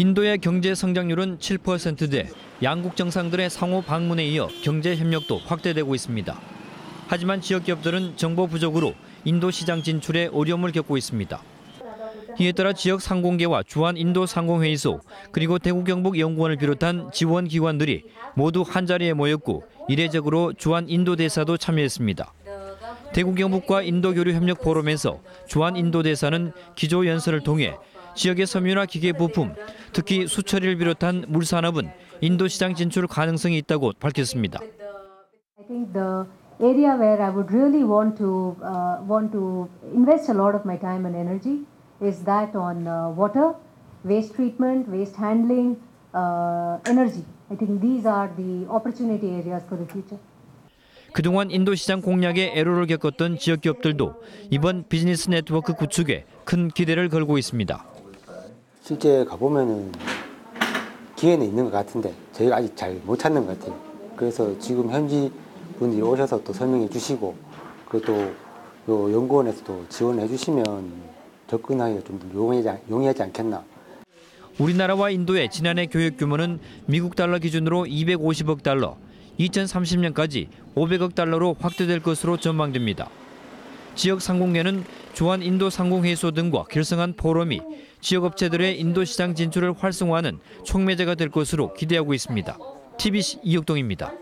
인도의 경제 성장률은 7%대 양국 정상들의 상호 방문에 이어 경제 협력도 확대되고 있습니다. 하지만 지역 기업들은 정보 부족으로 인도 시장 진출에 어려움을 겪고 있습니다. 이에 따라 지역 상공계와 주한 인도 상공회의소 그리고 대구 경북 연구원을 비롯한 지원 기관들이 모두 한 자리에 모였고 이례적으로 주한 인도 대사도 참여했습니다. 대구 경북과 인도 교류 협력 포럼에서 주한 인도 대사는 기조 연설을 통해 지역의 섬유나 기계 부품, 특히 수처리를 비롯한 물산업은 인도 시장 진출 가능성이 있다고 밝혔습니다. I think the area where I would really want to uh, want to invest a lot of my time and energy is that on uh, water, waste treatment, waste handling, uh, energy. I think these are the opportunity areas for the future. 그동안 인도 시장 공략에 애로를 겪었던 지역 기업들도 이번 비즈니스 네트워크 구축에 큰 기대를 걸고 있습니다. 실제 가보면은 기회는 있는 것 같은데 저희가 아직 잘 못 찾는 것 같아요. 그래서 지금 현지 분들이 오셔서 또 설명해 주시고 그리고 또 연구원에서도 지원해 주시면 접근하기가 좀 용이하지, 용이하지 않겠나. 우리나라와 인도의 지난해 교역 규모는 미국 달러 기준으로 250억 달러, 2030년까지 500억 달러로 확대될 것으로 전망됩니다. 지역 상공계는 주한 인도 상공회의소 등과 결성한 포럼이 지역 업체들의 인도 시장 진출을 활성화하는 촉매제가 될 것으로 기대하고 있습니다. TBC 이혁동입니다.